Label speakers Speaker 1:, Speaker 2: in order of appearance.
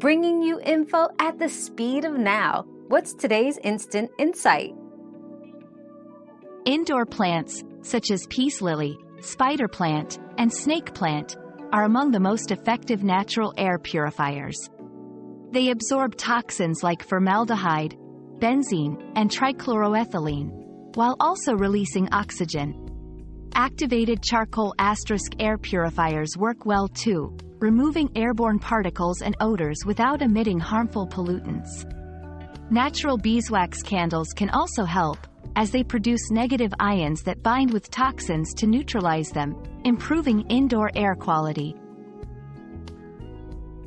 Speaker 1: bringing you info at the speed of now. What's today's instant insight?
Speaker 2: Indoor plants, such as peace lily, spider plant, and snake plant, are among the most effective natural air purifiers. They absorb toxins like formaldehyde, benzene, and trichloroethylene, while also releasing oxygen. Activated charcoal asterisk air purifiers work well too, removing airborne particles and odors without emitting harmful pollutants. Natural beeswax candles can also help, as they produce negative ions that bind with toxins to neutralize them, improving indoor air quality.